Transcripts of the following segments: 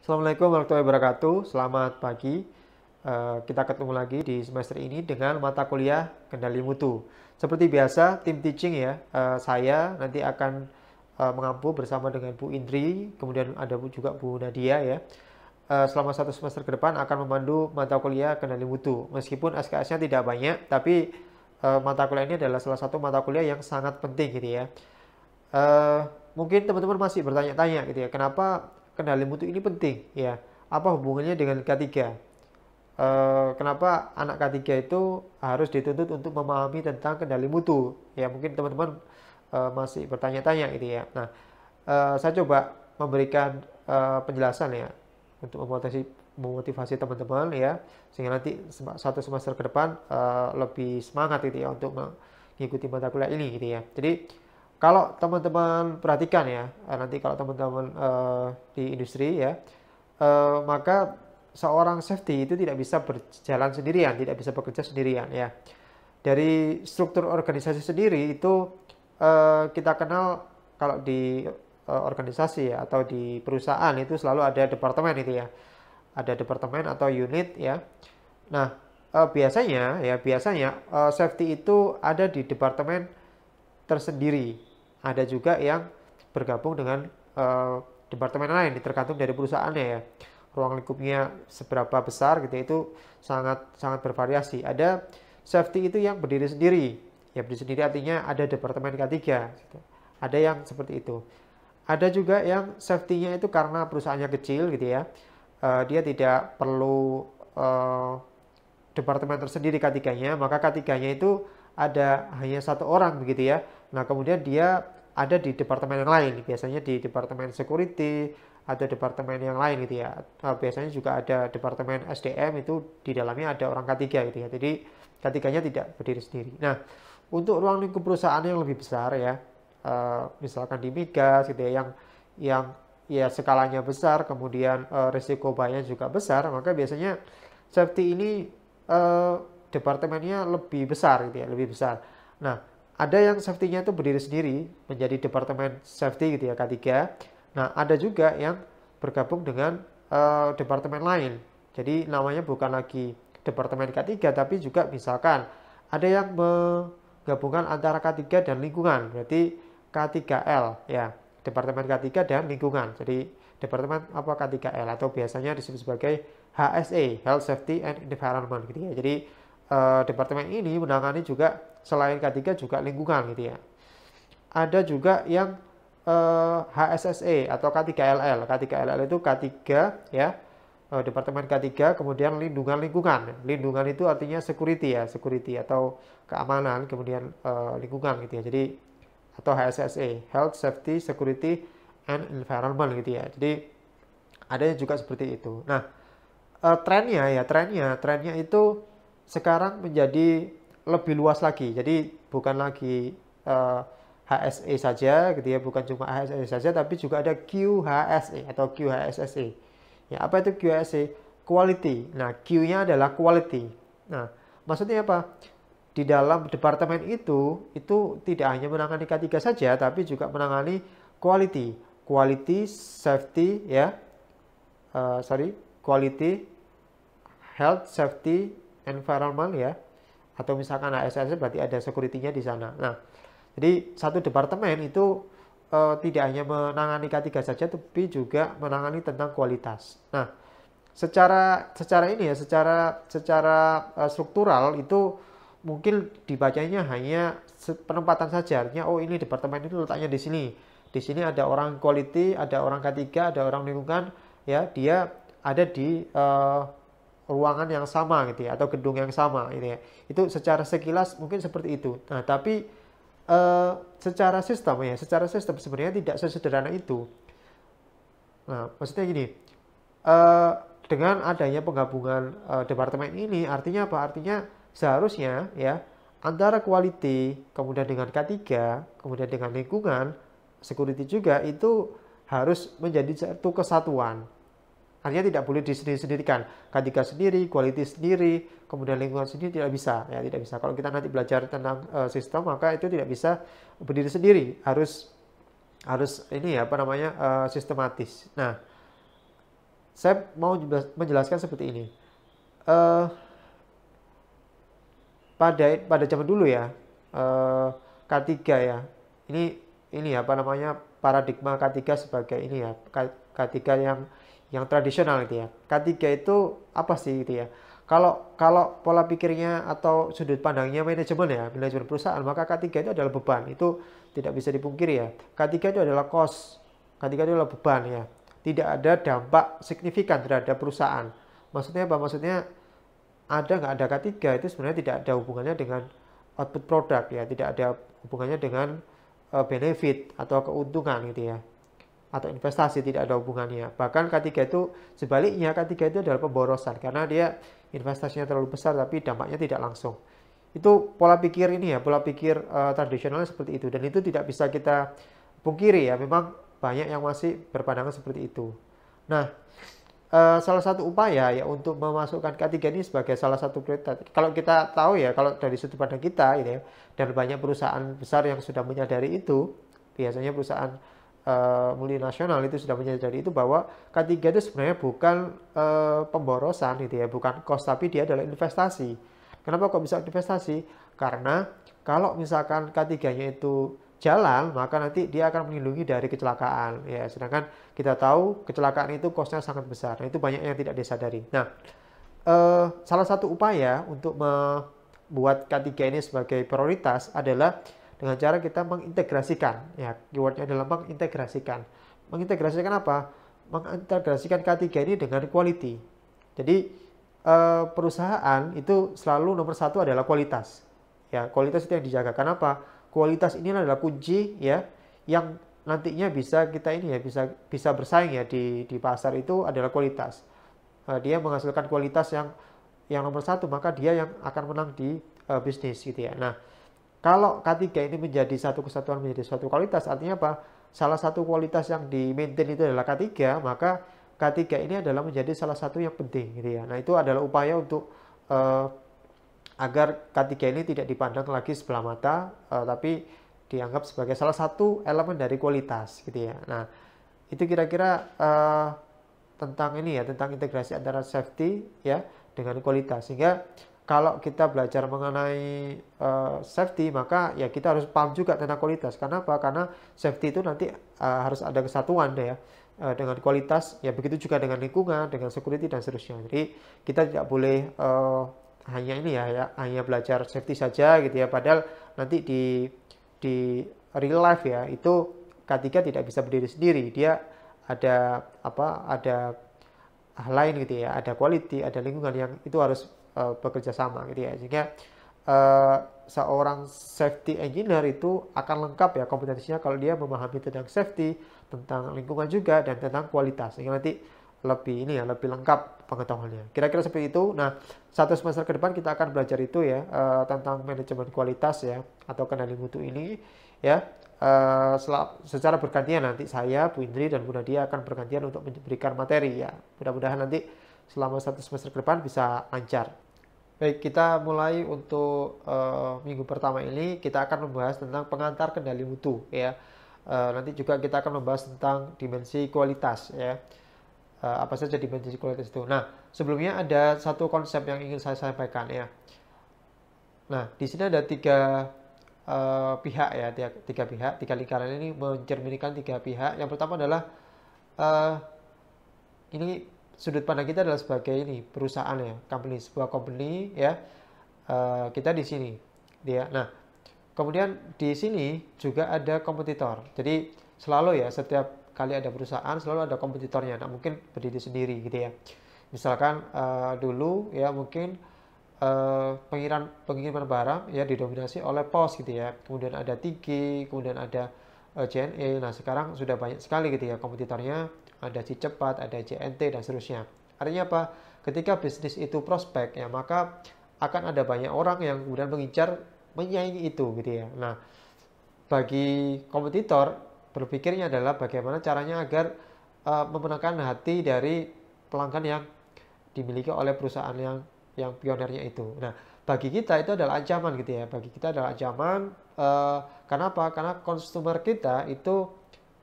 Assalamualaikum warahmatullahi wabarakatuh. Selamat pagi. Uh, kita ketemu lagi di semester ini dengan mata kuliah kendali mutu. Seperti biasa, tim teaching ya, uh, saya nanti akan uh, mengampu bersama dengan Bu Indri, kemudian ada juga Bu Nadia ya. Selama satu semester ke depan akan memandu mata kuliah kendali mutu. Meskipun SKS-nya tidak banyak, tapi mata kuliah ini adalah salah satu mata kuliah yang sangat penting gitu ya. Mungkin teman-teman masih bertanya-tanya gitu ya, kenapa kendali mutu ini penting ya. Apa hubungannya dengan K3? E, eh, kenapa anak K3 itu harus dituntut untuk memahami tentang kendali mutu? Ya mungkin teman-teman e, masih bertanya-tanya gitu ya. Nah, e, saya coba memberikan e, penjelasan ya untuk memotivasi memotivasi teman-teman ya sehingga nanti satu semester ke depan e, lebih semangat gitu ya untuk mengikuti mata kuliah ini gitu ya. Jadi kalau teman-teman perhatikan ya, eh, nanti kalau teman-teman uh, di industri ya, uh, maka seorang safety itu tidak bisa berjalan sendirian, tidak bisa bekerja sendirian ya. Dari struktur organisasi sendiri itu uh, kita kenal kalau di uh, organisasi ya atau di perusahaan itu selalu ada departemen itu ya, ada departemen atau unit ya. Nah uh, biasanya ya biasanya uh, safety itu ada di departemen tersendiri ada juga yang bergabung dengan uh, departemen lain tergantung dari perusahaannya ya. Ruang lingkupnya seberapa besar gitu itu sangat sangat bervariasi. Ada safety itu yang berdiri sendiri. Ya berdiri sendiri artinya ada departemen K3 gitu. ada yang seperti itu. Ada juga yang safety-nya itu karena perusahaannya kecil gitu ya uh, dia tidak perlu uh, departemen tersendiri K3-nya maka K3-nya itu ada hanya satu orang begitu ya Nah, kemudian dia ada di departemen yang lain, biasanya di departemen security atau departemen yang lain gitu ya. Nah, biasanya juga ada departemen SDM itu di dalamnya ada orang K3 gitu ya. Jadi K3-nya tidak berdiri sendiri. Nah, untuk ruang lingkup perusahaan yang lebih besar ya, uh, misalkan di migas gitu ya, yang yang ya skalanya besar, kemudian uh, risiko bahaya juga besar, maka biasanya safety ini departemennya lebih besar gitu ya, lebih besar. Nah, ada yang safety-nya itu berdiri sendiri menjadi departemen safety gitu ya K3. Nah, ada juga yang bergabung dengan uh, departemen lain. Jadi namanya bukan lagi departemen K3 tapi juga misalkan ada yang menggabungkan antara K3 dan lingkungan. Berarti K3L ya, departemen K3 dan lingkungan. Jadi departemen apa K3L atau biasanya disebut sebagai HSE, Health Safety and Environment gitu ya. Jadi uh, departemen ini menangani juga selain K3 juga lingkungan gitu ya. Ada juga yang eh, HSSE atau K3LL. K3LL itu K3 ya, uh, departemen K3 kemudian lindungan lingkungan. Lindungan itu artinya security ya, security atau keamanan kemudian uh, lingkungan gitu ya. Jadi atau HSSE, Health Safety Security and Environment gitu ya. Jadi ada juga seperti itu. Nah, uh, trennya ya, trennya, trennya itu sekarang menjadi lebih luas lagi. Jadi bukan lagi uh, eh, HSE saja gitu ya, bukan cuma HSE saja tapi juga ada QHSE atau QHSSE. Ya, apa itu QHSE? Quality. Nah, Q-nya adalah quality. Nah, maksudnya apa? Di dalam departemen itu itu tidak hanya menangani K3 saja tapi juga menangani quality. Quality, safety ya. Uh, sorry, quality, health, safety, environment ya atau misalkan ASS berarti ada security-nya di sana. Nah, jadi satu departemen itu uh, tidak hanya menangani K3 saja tapi juga menangani tentang kualitas. Nah, secara secara ini ya, secara secara uh, struktural itu mungkin dibacanya hanya penempatan saja. Artinya oh ini departemen itu letaknya di sini. Di sini ada orang quality, ada orang K3, ada orang lingkungan ya, dia ada di uh, ruangan yang sama gitu ya atau gedung yang sama ini ya. Itu secara sekilas mungkin seperti itu. Nah, tapi uh, secara sistem ya, secara sistem sebenarnya tidak sesederhana itu. Nah, maksudnya gini, uh, dengan adanya penggabungan uh, departemen ini artinya apa? Artinya seharusnya ya antara quality kemudian dengan K3 kemudian dengan lingkungan security juga itu harus menjadi satu kesatuan Artinya tidak boleh disendiri-sendirikan. K3 sendiri, quality sendiri, kemudian lingkungan sendiri tidak bisa. Ya, tidak bisa. Kalau kita nanti belajar tentang uh, sistem, maka itu tidak bisa berdiri sendiri. Harus harus ini ya apa namanya uh, sistematis. Nah, saya mau menjelaskan seperti ini. Uh, pada pada zaman dulu ya, uh, K3 ya. Ini ini apa namanya paradigma K3 sebagai ini ya, K3 yang yang tradisional gitu ya. K3 itu apa sih gitu ya? Kalau kalau pola pikirnya atau sudut pandangnya manajemen ya, manajemen perusahaan, maka K3 itu adalah beban. Itu tidak bisa dipungkiri ya. K3 itu adalah cost. K3 itu adalah beban ya tidak ada dampak signifikan terhadap perusahaan. Maksudnya apa? Maksudnya ada nggak ada K3 itu sebenarnya tidak ada hubungannya dengan output produk ya, tidak ada hubungannya dengan uh, benefit atau keuntungan gitu ya. Atau investasi tidak ada hubungannya. Bahkan K3 itu sebaliknya K3 itu adalah pemborosan karena dia investasinya terlalu besar tapi dampaknya tidak langsung. Itu pola pikir ini ya, pola pikir uh, tradisional seperti itu dan itu tidak bisa kita pungkiri ya. Memang banyak yang masih berpandangan seperti itu. Nah, uh, salah satu upaya ya untuk memasukkan K3 ini sebagai salah satu prioritas. Kalau kita tahu ya, kalau dari sudut pandang kita gitu ya, dan banyak perusahaan besar yang sudah menyadari itu, biasanya perusahaan uh, multinasional itu sudah menyadari itu bahwa K3 itu sebenarnya bukan uh, pemborosan gitu ya, bukan cost tapi dia adalah investasi. Kenapa kok bisa investasi? Karena kalau misalkan K3-nya itu jalan, maka nanti dia akan melindungi dari kecelakaan. Ya, sedangkan kita tahu kecelakaan itu kosnya sangat besar. Nah, itu banyak yang tidak disadari. Nah, eh, salah satu upaya untuk membuat K3 ini sebagai prioritas adalah dengan cara kita mengintegrasikan. Ya, keywordnya adalah mengintegrasikan. Mengintegrasikan apa? Mengintegrasikan K3 ini dengan quality. Jadi eh, perusahaan itu selalu nomor satu adalah kualitas. Ya, kualitas itu yang dijaga. Kenapa? kualitas ini adalah kunci ya yang nantinya bisa kita ini ya bisa bisa bersaing ya di di pasar itu adalah kualitas. Uh, dia menghasilkan kualitas yang yang nomor satu maka dia yang akan menang di uh, bisnis gitu ya. Nah kalau K3 ini menjadi satu kesatuan menjadi suatu kualitas artinya apa? Salah satu kualitas yang di maintain itu adalah K3 maka K3 ini adalah menjadi salah satu yang penting gitu ya. Nah itu adalah upaya untuk uh, agar K3 ini tidak dipandang lagi sebelah mata, uh, tapi dianggap sebagai salah satu elemen dari kualitas gitu ya. Nah, itu kira-kira uh, tentang ini ya, tentang integrasi antara safety ya dengan kualitas. Sehingga kalau kita belajar mengenai uh, safety, maka ya kita harus paham juga tentang kualitas. Karena apa? Karena safety itu nanti uh, harus ada kesatuan deh ya uh, dengan kualitas. Ya begitu juga dengan lingkungan, dengan security dan seterusnya. Jadi kita tidak boleh uh, hanya ini ya, ya hanya belajar safety saja gitu ya padahal nanti di di real life ya itu K3 tidak bisa berdiri sendiri dia ada apa ada hal lain gitu ya. Ada quality ada lingkungan yang itu harus uh, bekerja sama gitu ya. Sehingga uh, seorang safety engineer itu akan lengkap ya kompetensinya kalau dia memahami tentang safety tentang lingkungan juga dan tentang kualitas. Sehingga nanti lebih ini ya lebih lengkap pengetahuannya. Kira-kira seperti itu. Nah, satu semester ke depan kita akan belajar itu ya uh, tentang manajemen kualitas ya atau kendali mutu ini ya. Uh, secara bergantian nanti saya, Bu Indri dan Bu Nadia akan bergantian untuk memberikan materi ya. Mudah-mudahan nanti selama satu semester ke depan bisa lancar. Baik, kita mulai untuk uh, minggu pertama ini kita akan membahas tentang pengantar kendali mutu ya. Uh, nanti juga kita akan membahas tentang dimensi kualitas ya uh, apa saja dimensi kualitas itu. Nah, sebelumnya ada satu konsep yang ingin saya sampaikan ya. Nah, di sini ada tiga uh, pihak ya, tiga, tiga pihak, tiga lingkaran ini mencerminkan tiga pihak. Yang pertama adalah uh, ini sudut pandang kita adalah sebagai ini perusahaan ya, company sebuah company ya. Uh, kita di sini dia. Nah, kemudian di sini juga ada kompetitor. Jadi selalu ya setiap kali ada perusahaan selalu ada kompetitornya. Nah mungkin berdiri sendiri gitu ya. Misalkan uh, dulu ya mungkin uh, pengiriman pengiriman barang ya didominasi oleh pos gitu ya. Kemudian ada Tiki kemudian ada uh, eh, JNE nah sekarang sudah banyak sekali gitu ya kompetitornya. Ada Cicepat ada JNT dan seterusnya. Artinya apa? Ketika bisnis itu prospek ya maka akan ada banyak orang yang kemudian mengincar menyaingi itu gitu ya. Nah bagi kompetitor berpikirnya adalah bagaimana caranya agar uh, memenangkan hati dari pelanggan yang dimiliki oleh perusahaan yang yang pionernya itu. Nah, bagi kita itu adalah ancaman gitu ya. Bagi kita adalah ancaman. Uh, kenapa? Karena konsumer kita itu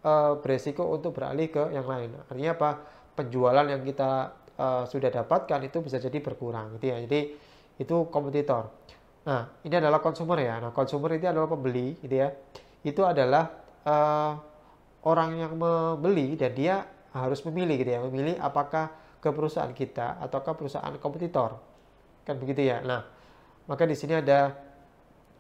uh, beresiko untuk beralih ke yang lain. Artinya apa? penjualan yang kita uh, sudah dapatkan itu bisa jadi berkurang gitu ya. Jadi itu kompetitor. Nah, ini adalah konsumer ya. Nah, konsumer itu adalah pembeli gitu ya. Itu adalah uh, orang yang membeli dan dia harus memilih gitu ya. Memilih apakah ke perusahaan kita ataukah perusahaan kompetitor. Kan begitu ya. Nah, maka di sini ada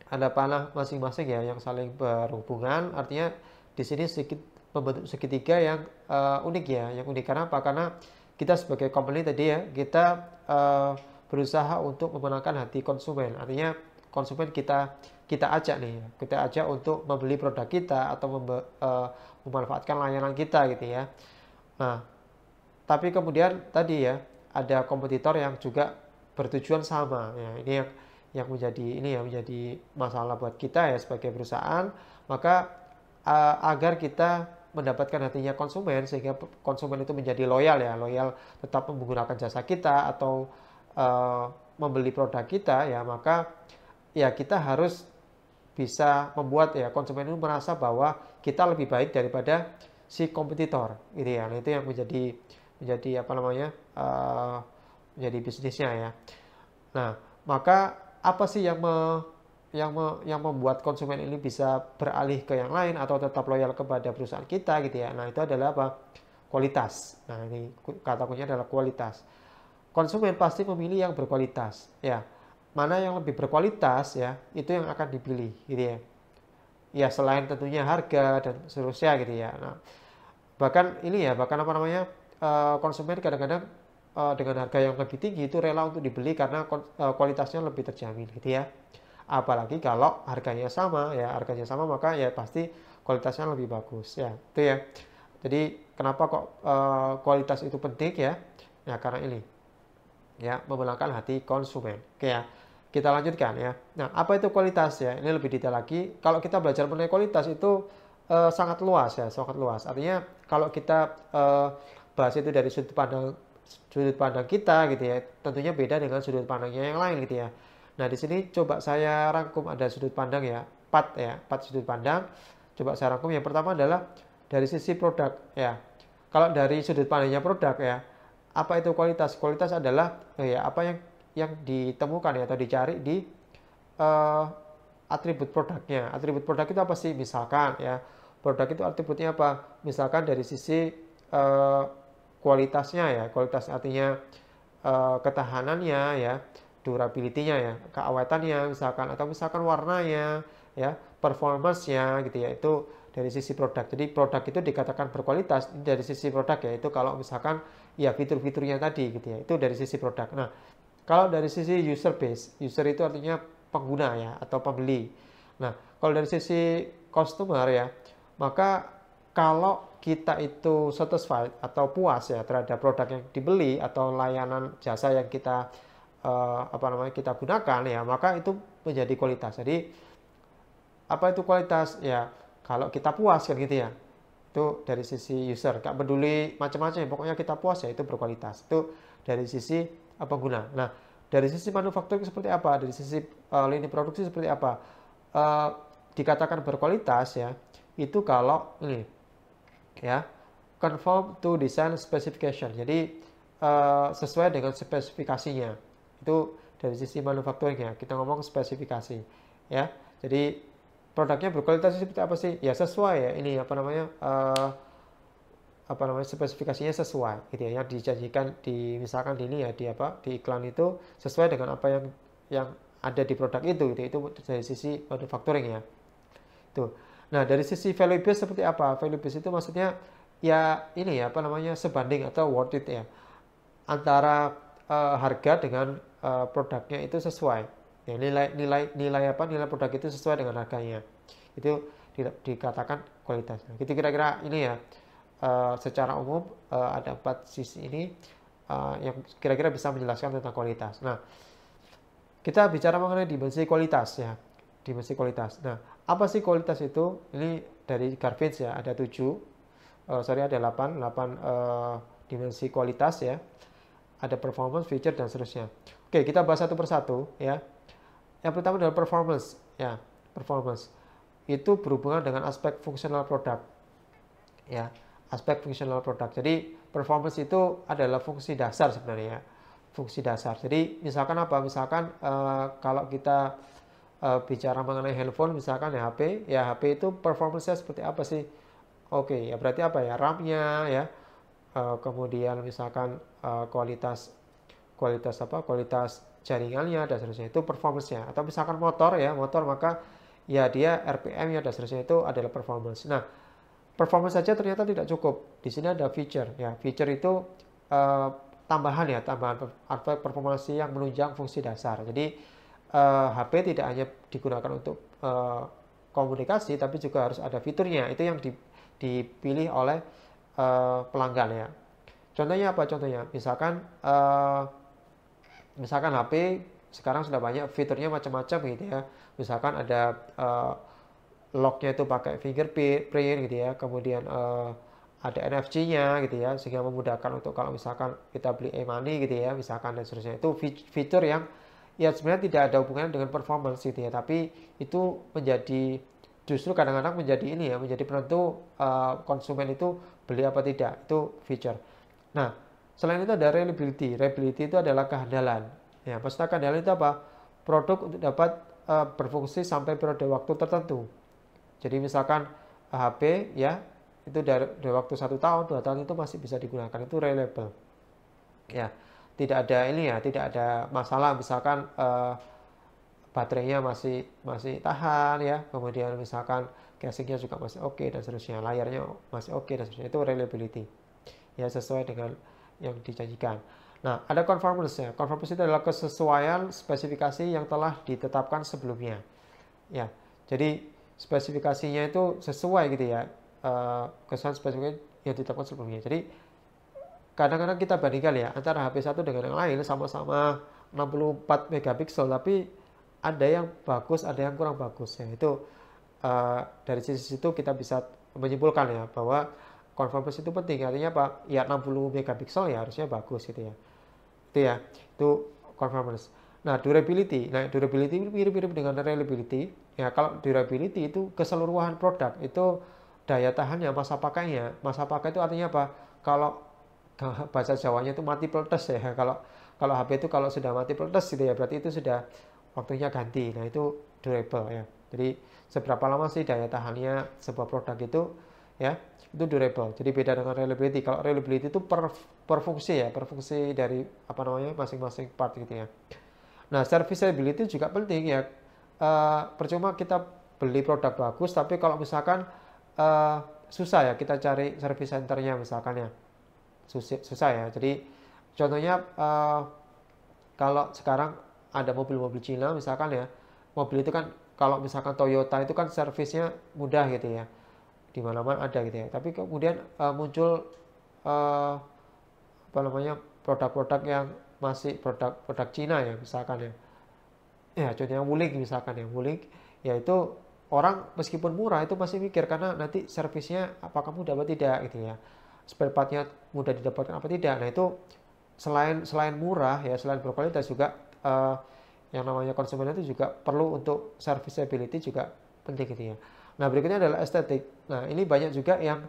ada panah masing-masing ya yang saling berhubungan. Artinya di sini sedikit membentuk segitiga yang uh, unik ya. Yang unik karena apa? Karena kita sebagai company tadi ya, kita uh, berusaha untuk memenangkan hati konsumen. Artinya konsumen kita kita ajak nih, kita ajak untuk membeli produk kita atau membe, uh, memanfaatkan layanan kita gitu ya. Nah, tapi kemudian tadi ya ada kompetitor yang juga bertujuan sama ya. Ini yang yang menjadi ini ya menjadi masalah buat kita ya sebagai perusahaan. Maka uh, agar kita mendapatkan hatinya konsumen sehingga konsumen itu menjadi loyal ya loyal tetap menggunakan jasa kita atau uh, membeli produk kita ya maka ya kita harus bisa membuat ya konsumen itu merasa bahwa kita lebih baik daripada si kompetitor gitu ya nah, itu yang menjadi menjadi apa namanya uh, menjadi bisnisnya ya nah maka apa sih yang me, yang me, yang membuat konsumen ini bisa beralih ke yang lain atau tetap loyal kepada perusahaan kita gitu ya. Nah, itu adalah apa? Kualitas. Nah, ini kata kuncinya adalah kualitas. Konsumen pasti memilih yang berkualitas, ya. Mana yang lebih berkualitas ya, itu yang akan dipilih gitu ya. Ya, selain tentunya harga dan seterusnya gitu ya. Nah, bahkan ini ya, bahkan apa namanya? Eh, konsumen kadang-kadang eh, dengan harga yang lebih tinggi itu rela untuk dibeli karena eh, kualitasnya lebih terjamin gitu ya apalagi kalau harganya sama ya harganya sama maka ya pasti kualitasnya lebih bagus ya itu ya jadi kenapa kok uh, kualitas itu penting ya ya karena ini ya memenangkan hati konsumen oke ya kita lanjutkan ya nah apa itu kualitas ya ini lebih detail lagi kalau kita belajar mengenai kualitas itu uh, sangat luas ya sangat luas artinya kalau kita uh, bahas itu dari sudut pandang sudut pandang kita gitu ya tentunya beda dengan sudut pandangnya yang lain gitu ya Nah, di sini coba saya rangkum ada sudut pandang ya, empat ya, empat sudut pandang. Coba saya rangkum. Yang pertama adalah dari sisi produk ya. Kalau dari sudut pandangnya produk ya, apa itu kualitas? Kualitas adalah ya apa yang yang ditemukan ya atau dicari di uh, atribut produknya. Atribut produk itu apa sih? Misalkan ya, produk itu atributnya apa? Misalkan dari sisi uh, kualitasnya ya, kualitas artinya uh, ketahanannya ya durability-nya ya, keawetannya misalkan atau misalkan warnanya ya, performance-nya gitu ya. Itu dari sisi produk. Jadi produk itu dikatakan berkualitas dari sisi produk ya. Itu kalau misalkan ya fitur-fiturnya tadi gitu ya. Itu dari sisi produk. Nah, kalau dari sisi user base, user itu artinya pengguna ya atau pembeli. Nah, kalau dari sisi customer ya, maka kalau kita itu satisfied atau puas ya terhadap produk yang dibeli atau layanan jasa yang kita uh, apa namanya kita gunakan ya maka itu menjadi kualitas. Jadi apa itu kualitas? Ya kalau kita puas kan gitu ya. Itu dari sisi user. Gak peduli macam-macam ya pokoknya kita puas ya itu berkualitas. Itu dari sisi pengguna nah dari sisi manufaktur seperti apa? Dari sisi uh, lini produksi seperti apa? Uh, dikatakan berkualitas ya itu kalau ini ya conform to design specification. Jadi uh, sesuai dengan spesifikasinya. Itu dari sisi manufacturing ya kita ngomong spesifikasi ya. Jadi produknya berkualitas seperti apa sih? Ya sesuai ya. Ini apa namanya? Uh, apa namanya spesifikasinya sesuai gitu ya. Yang dijanjikan di misalkan ini ya di apa di iklan itu sesuai dengan apa yang yang ada di produk itu gitu. Itu dari sisi manufacturing ya. Itu nah dari sisi value base seperti apa? Value base itu maksudnya ya ini ya apa namanya sebanding atau worth it ya. Antara uh, harga dengan uh, produknya itu sesuai. Ya, nilai nilai nilai apa nilai produk itu sesuai dengan harganya. Itu di, dikatakan kualitas. Nah, itu kira-kira ini ya uh, secara umum uh, ada empat sisi ini uh, yang kira-kira bisa menjelaskan tentang kualitas. Nah, kita bicara mengenai dimensi kualitas ya, dimensi kualitas. Nah, apa sih kualitas itu? Ini dari Garfinch ya, ada tujuh, uh, sorry ada delapan, delapan uh, dimensi kualitas ya ada performance, feature dan seterusnya. Oke, kita bahas satu persatu ya. Yang pertama adalah performance ya, performance. Itu berhubungan dengan aspek fungsional produk. Ya. Aspek fungsional produk. Jadi performance itu adalah fungsi dasar sebenarnya, fungsi dasar. Jadi misalkan apa? Misalkan uh, kalau kita uh, bicara mengenai handphone, misalkan ya HP, ya HP itu performance-nya seperti apa sih? Oke, okay, ya berarti apa ya? RAM-nya ya, uh, kemudian misalkan uh, kualitas kualitas apa? Kualitas jaringannya dan seterusnya itu performance-nya. Atau misalkan motor ya, motor maka ya dia RPM-nya dan seterusnya itu adalah performance. Nah, performance saja ternyata tidak cukup. Di sini ada feature ya. Feature itu uh, tambahan ya, tambahan performance yang menunjang fungsi dasar. Jadi uh, eh, HP tidak hanya digunakan untuk uh, komunikasi tapi juga harus ada fiturnya. Itu yang di, dipilih oleh uh, pelanggan ya. Contohnya apa? Contohnya misalkan uh, misalkan HP sekarang sudah banyak fiturnya macam-macam gitu ya. Misalkan ada locknya itu pakai fingerprint gitu ya. Kemudian uh, ada NFC-nya gitu ya sehingga memudahkan untuk kalau misalkan kita beli e-money gitu ya misalkan dan seterusnya. Itu fitur yang ya sebenarnya tidak ada hubungannya dengan performance gitu ya. Tapi itu menjadi justru kadang-kadang menjadi ini ya menjadi penentu uh, konsumen itu beli apa tidak. Itu feature. Nah selain itu ada reliability. Reliability itu adalah kehandalan. Ya maksudnya kehandalan itu apa? Produk untuk dapat uh, berfungsi sampai periode waktu tertentu jadi misalkan HP ya itu dari, dari waktu satu tahun dua tahun itu masih bisa digunakan itu reliable. Ya tidak ada ini ya tidak ada masalah misalkan uh, baterainya masih masih tahan ya kemudian misalkan casingnya juga masih oke okay, dan seterusnya layarnya masih oke okay, dan seterusnya itu reliability ya sesuai dengan yang dijanjikan. Nah, ada conformance ya. Conformance itu adalah kesesuaian spesifikasi yang telah ditetapkan sebelumnya. Ya. Jadi spesifikasinya itu sesuai gitu ya uh, kesan spesifikasi yang ditetapkan sebelumnya. Jadi kadang-kadang kita bandingkan ya antara HP satu dengan yang lain sama-sama 64 megapiksel tapi ada yang bagus, ada yang kurang bagus ya. Itu uh, dari sisi itu kita bisa menyimpulkan ya bahwa konformitas itu penting. Artinya apa? Ya 60 megapiksel ya harusnya bagus gitu ya. Itu ya. Itu konformitas. Nah, durability. Nah, durability mirip-mirip dengan reliability Ya, kalau durability itu keseluruhan produk itu daya tahannya, masa pakainya. Masa pakai itu artinya apa? Kalau bahasa Jawanya itu mati peletes ya. Kalau kalau HP itu kalau sudah mati peletes gitu ya, berarti itu sudah waktunya ganti. Nah, itu durable ya. Jadi seberapa lama sih daya tahannya sebuah produk itu ya itu durable. Jadi beda dengan reliability. Kalau reliability itu per, per fungsi ya, per fungsi dari apa namanya masing-masing part gitu ya. Nah, serviceability juga penting ya. Uh, percuma kita beli produk bagus tapi kalau misalkan uh, susah ya kita cari service centernya misalkan ya. Susah, susah ya. Jadi contohnya uh, kalau sekarang ada mobil-mobil Cina misalkan ya mobil itu kan kalau misalkan Toyota itu kan servisnya mudah gitu ya. Di mana-mana ada gitu ya. Tapi kemudian uh, muncul uh, apa namanya produk-produk yang masih produk produk Cina ya misalkan ya. Ya contohnya Wuling misalkan ya Wuling ya itu orang meskipun murah itu masih mikir karena nanti servisnya apakah mudah atau tidak gitu ya. Spare partnya mudah didapatkan apa tidak. Nah itu selain selain murah ya selain berkualitas juga uh, yang namanya konsumen itu juga perlu untuk serviceability juga penting gitu ya. Nah berikutnya adalah estetik. Nah ini banyak juga yang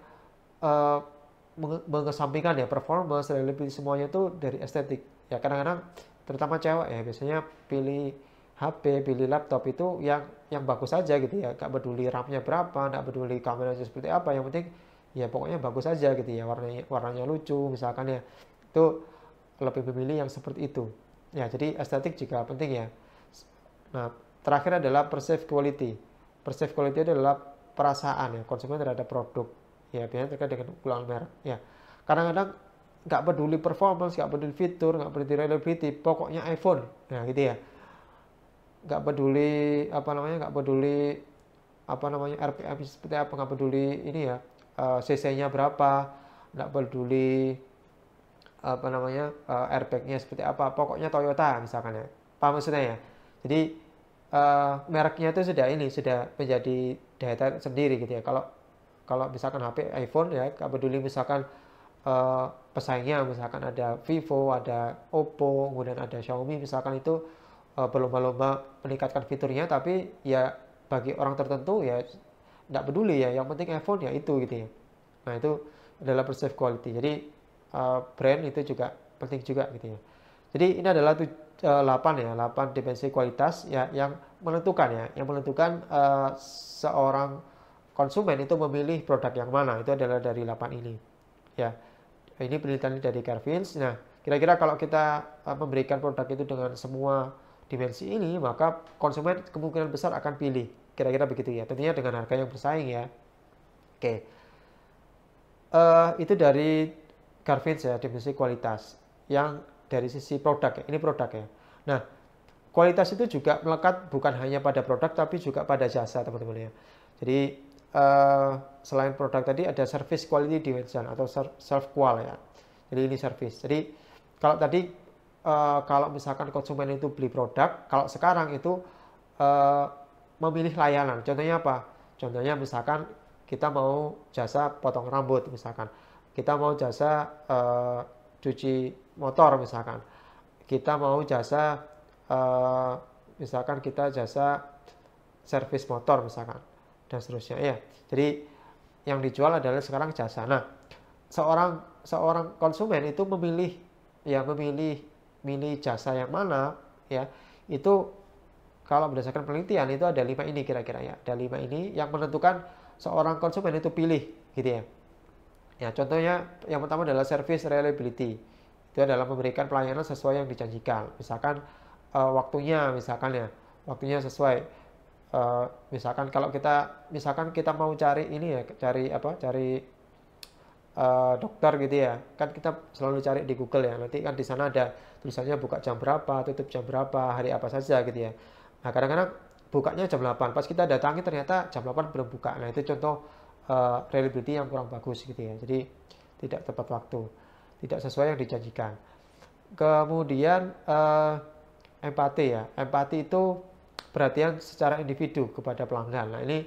uh, mengesampingkan ya performance reliability semuanya itu dari estetik ya kadang-kadang terutama cewek ya biasanya pilih HP, pilih laptop itu yang yang bagus saja gitu ya. Gak peduli RAM-nya berapa, gak peduli kameranya seperti apa, yang penting ya pokoknya bagus saja gitu ya. Warnanya warnanya lucu misalkan ya. Itu lebih memilih yang seperti itu. Ya, jadi estetik juga penting ya. Nah, terakhir adalah perceived quality. Perceived quality adalah perasaan ya konsumen terhadap produk. Ya, biasanya terkait dengan ulang merek. Ya, kadang-kadang nggak peduli performance, nggak peduli fitur, nggak peduli reliability, pokoknya iPhone. Nah, gitu ya. Nggak peduli apa namanya nggak peduli apa namanya RPM seperti apa nggak peduli ini ya uh, eh, CC-nya berapa nggak peduli apa namanya uh, airbagnya seperti apa. Pokoknya Toyota misalkan ya. Paham maksudnya ya? Jadi uh, mereknya itu sudah ini sudah menjadi daya sendiri gitu ya. Kalau kalau misalkan HP iPhone ya nggak peduli misalkan uh, pesaingnya misalkan ada Vivo ada Oppo kemudian ada Xiaomi misalkan itu uh, berlomba-lomba meningkatkan fiturnya tapi ya bagi orang tertentu ya tidak peduli ya yang penting iPhone ya itu gitu ya nah itu adalah perceive quality. Jadi uh, brand itu juga penting juga gitu ya. Jadi ini adalah tuj- uh, 8 ya, 8 dimensi kualitas ya yang menentukan ya, yang menentukan uh, seorang konsumen itu memilih produk yang mana. Itu adalah dari 8 ini. Ya. Ini penelitian dari Carvins. Nah, kira-kira kalau kita uh, memberikan produk itu dengan semua dimensi ini, maka konsumen kemungkinan besar akan pilih. Kira-kira begitu ya. Tentunya dengan harga yang bersaing ya. Oke. Uh, itu dari Carvins ya, dimensi kualitas. Yang dari sisi produk ya. Ini produk ya. Nah, kualitas itu juga melekat bukan hanya pada produk tapi juga pada jasa teman-teman ya. Jadi uh, selain produk tadi ada service quality dimension atau self qual ya. Jadi ini service. Jadi kalau tadi uh, kalau misalkan konsumen itu beli produk, kalau sekarang itu uh, memilih layanan. Contohnya apa? Contohnya misalkan kita mau jasa potong rambut misalkan. Kita mau jasa uh, cuci motor misalkan. Kita mau jasa uh, misalkan kita jasa servis motor misalkan dan seterusnya. Ya. Jadi yang dijual adalah sekarang jasa. Nah, seorang seorang konsumen itu memilih ya memilih milih jasa yang mana ya itu kalau berdasarkan penelitian itu ada lima ini kira-kira ya. Ada lima ini yang menentukan seorang konsumen itu pilih gitu ya. Ya contohnya yang pertama adalah service reliability. Itu adalah memberikan pelayanan sesuai yang dijanjikan. Misalkan uh, waktunya misalkan ya waktunya sesuai uh, misalkan kalau kita misalkan kita mau cari ini ya cari apa cari uh, dokter gitu ya. Kan kita selalu cari di Google ya. Nanti kan di sana ada tulisannya buka jam berapa tutup jam berapa hari apa saja gitu ya. Nah kadang-kadang bukanya jam 8 pas kita datangi ternyata jam 8 belum buka. Nah itu contoh uh, reliability yang kurang bagus gitu ya. Jadi tidak tepat waktu. Tidak sesuai yang dijanjikan. Kemudian uh, empati ya. Empati itu perhatian secara individu kepada pelanggan. Nah ini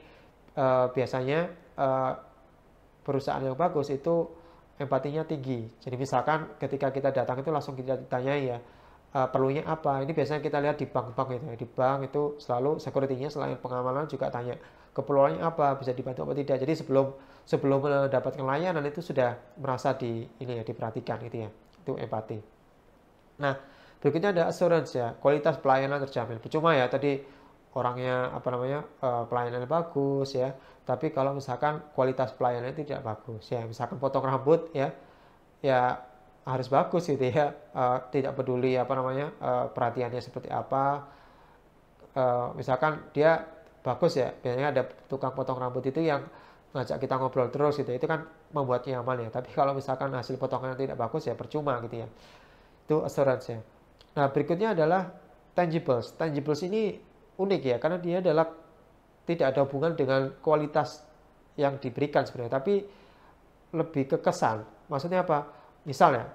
uh, biasanya uh, perusahaan yang bagus itu empatinya tinggi. Jadi misalkan ketika kita datang itu langsung kita ditanya ya uh, perlunya apa. Ini biasanya kita lihat di bank-bank itu ya. Di bank itu selalu security-nya selain pengamanan juga tanya keperluannya apa, bisa dibantu apa tidak. Jadi sebelum sebelum mendapatkan layanan itu sudah merasa di ini ya diperhatikan gitu ya. Itu empati. Nah, Berikutnya ada assurance ya, kualitas pelayanan terjamin. Percuma ya tadi orangnya apa namanya uh, pelayanannya bagus ya, tapi kalau misalkan kualitas pelayanannya tidak bagus ya, misalkan potong rambut ya, ya harus bagus gitu ya, uh, tidak peduli apa namanya uh, perhatiannya seperti apa. Misalkan dia bagus ya, biasanya ada tukang potong rambut itu yang ngajak kita ngobrol terus gitu, itu kan membuat nyaman ya. Tapi kalau misalkan hasil potongan tidak bagus ya percuma gitu ya. Itu assurance ya. Nah, berikutnya adalah tangibles. Tangibles ini unik ya, karena dia adalah tidak ada hubungan dengan kualitas yang diberikan sebenarnya, tapi lebih ke kesan. Maksudnya apa? Misalnya,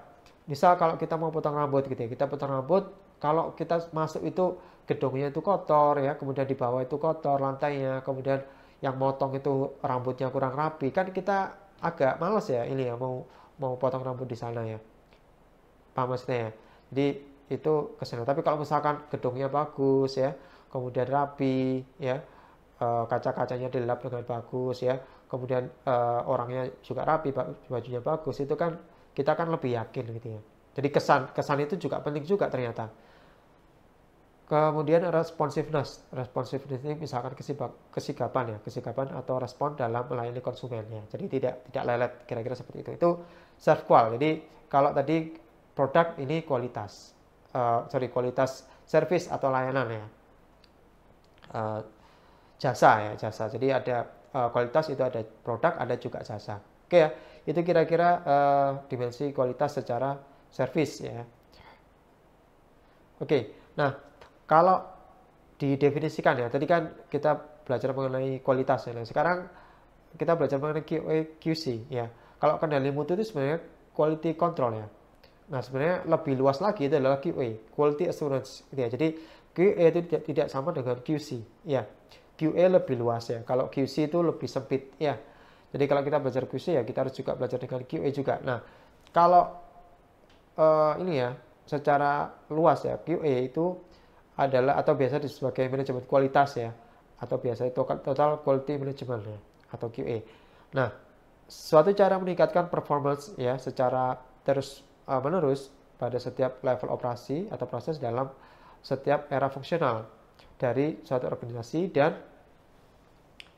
misal kalau kita mau potong rambut gitu ya, kita potong rambut, kalau kita masuk itu gedungnya itu kotor ya, kemudian di bawah itu kotor lantainya, kemudian yang motong itu rambutnya kurang rapi, kan kita agak males ya ini ya mau mau potong rambut di sana ya. Paham maksudnya ya? Jadi itu ke sana. Tapi kalau misalkan gedungnya bagus ya, kemudian rapi ya, uh, kaca-kacanya dilap dengan bagus ya, kemudian uh, orangnya juga rapi, bajunya bagus, itu kan kita kan lebih yakin gitu ya. Jadi kesan kesan itu juga penting juga ternyata. Kemudian responsiveness, responsiveness ini misalkan kesigapan ya, kesigapan atau respon dalam melayani konsumennya. Jadi tidak tidak lelet, kira-kira seperti itu. Itu self qual. Jadi kalau tadi produk ini kualitas, uh, sorry kualitas service atau layanan ya. Uh, jasa ya jasa. Jadi ada uh, kualitas itu ada produk ada juga jasa. Oke ya itu kira-kira uh, dimensi kualitas secara service ya. Oke nah kalau didefinisikan ya tadi kan kita belajar mengenai kualitas ya. Nah, sekarang kita belajar mengenai QA QC ya. Kalau kendali mutu itu sebenarnya quality control ya Nah, sebenarnya lebih luas lagi itu adalah QA, Quality Assurance. Gitu ya. Jadi, QA itu tidak, tidak sama dengan QC. Ya, QA lebih luas ya. Kalau QC itu lebih sempit ya. Jadi, kalau kita belajar QC ya, kita harus juga belajar dengan QA juga. Nah, kalau uh, ini ya, secara luas ya, QA itu adalah atau biasa disebut sebagai manajemen kualitas ya, atau biasa itu total quality management ya, atau QA. Nah, suatu cara meningkatkan performance ya secara terus uh, menerus pada setiap level operasi atau proses dalam setiap era fungsional dari suatu organisasi dan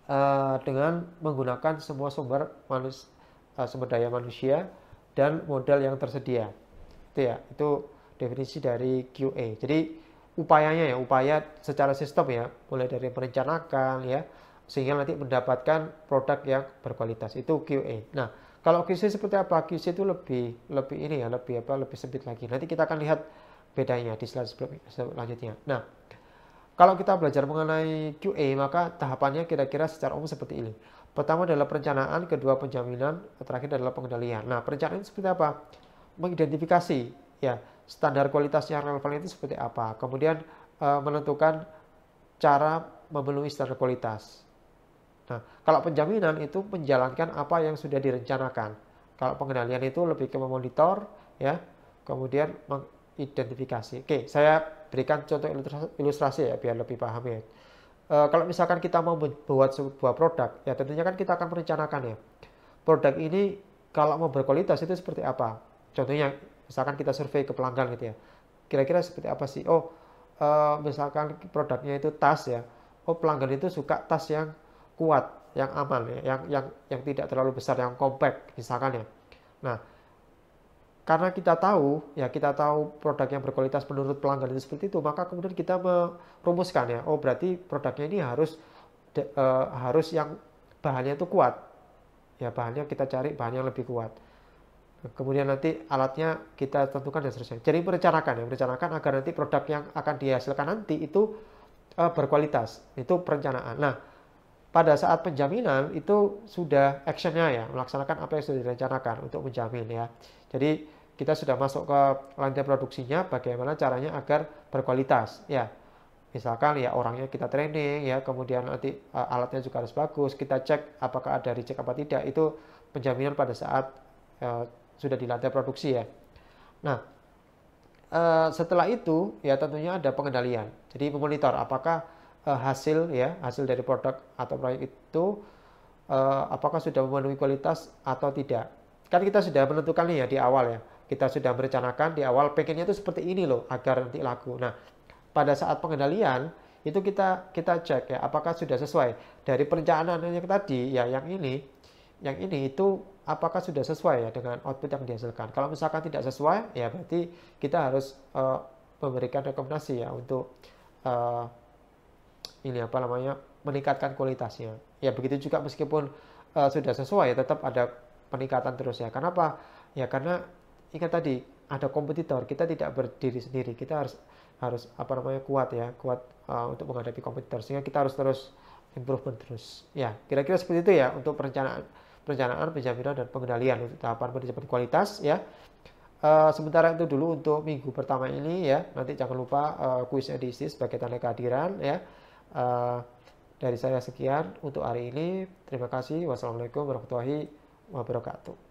uh, dengan menggunakan semua sumber manus, uh, sumber daya manusia dan modal yang tersedia. Itu ya, itu definisi dari QA. Jadi upayanya ya, upaya secara sistem ya, mulai dari merencanakan ya, sehingga nanti mendapatkan produk yang berkualitas itu QA. Nah, kalau QC seperti apa? QC itu lebih lebih ini ya, lebih apa? Lebih sempit lagi. Nanti kita akan lihat bedanya di slide selanjutnya. Nah, kalau kita belajar mengenai QA, maka tahapannya kira-kira secara umum seperti ini. Pertama adalah perencanaan, kedua penjaminan, terakhir adalah pengendalian. Nah, perencanaan seperti apa? Mengidentifikasi ya standar kualitas yang relevan itu seperti apa. Kemudian e, menentukan cara memenuhi standar kualitas. Nah, kalau penjaminan itu menjalankan apa yang sudah direncanakan. Kalau pengendalian itu lebih ke memonitor, ya, kemudian mengidentifikasi. Oke, saya berikan contoh ilustrasi ya biar lebih paham ya. E, kalau misalkan kita mau membuat sebuah produk, ya tentunya kan kita akan merencanakan ya. Produk ini kalau mau berkualitas itu seperti apa? Contohnya, misalkan kita survei ke pelanggan gitu ya. Kira-kira seperti apa sih? Oh, e, misalkan produknya itu tas ya. Oh, pelanggan itu suka tas yang kuat, yang aman ya, yang yang yang tidak terlalu besar, yang compact misalkan ya. Nah, karena kita tahu ya kita tahu produk yang berkualitas menurut pelanggan itu seperti itu, maka kemudian kita merumuskan ya, oh berarti produknya ini harus de, uh, harus yang bahannya itu kuat. Ya, bahannya kita cari bahan yang lebih kuat. Kemudian nanti alatnya kita tentukan dan seterusnya. Jadi merencanakan ya, merencanakan agar nanti produk yang akan dihasilkan nanti itu uh, berkualitas. Itu perencanaan. Nah, pada saat penjaminan itu sudah actionnya ya melaksanakan apa yang sudah direncanakan untuk menjamin ya. Jadi kita sudah masuk ke lantai produksinya bagaimana caranya agar berkualitas ya. Misalkan ya orangnya kita training ya kemudian nanti uh, alatnya juga harus bagus kita cek apakah ada recheck apa tidak itu penjaminan pada saat uh, sudah di lantai produksi ya. Nah uh, setelah itu ya tentunya ada pengendalian. Jadi memonitor apakah uh, hasil ya hasil dari produk atau proyek itu uh, apakah sudah memenuhi kualitas atau tidak. Kan kita sudah menentukan nih ya di awal ya kita sudah merencanakan di awal pengennya itu seperti ini loh agar nanti laku. Nah pada saat pengendalian itu kita kita cek ya apakah sudah sesuai. Dari perencanaan yang tadi ya yang ini yang ini itu apakah sudah sesuai ya dengan output yang dihasilkan. Kalau misalkan tidak sesuai ya berarti kita harus uh, memberikan rekomendasi ya untuk uh, ini apa namanya meningkatkan kualitasnya. Ya begitu juga meskipun uh, sudah sesuai tetap ada peningkatan terus ya. Kenapa? Ya karena ingat tadi ada kompetitor, kita tidak berdiri sendiri. Kita harus harus apa namanya kuat ya, kuat uh, untuk menghadapi kompetitor sehingga kita harus terus improvement terus. Ya, kira-kira seperti itu ya untuk perencanaan perencanaan, penjaminan dan pengendalian untuk tahapan manajemen kualitas ya. Uh, sementara itu dulu untuk minggu pertama ini ya. Nanti jangan lupa uh, kuis edisi sebagai tanda kehadiran ya. Uh, dari saya sekian untuk hari ini. Terima kasih. Wassalamualaikum warahmatullahi wabarakatuh.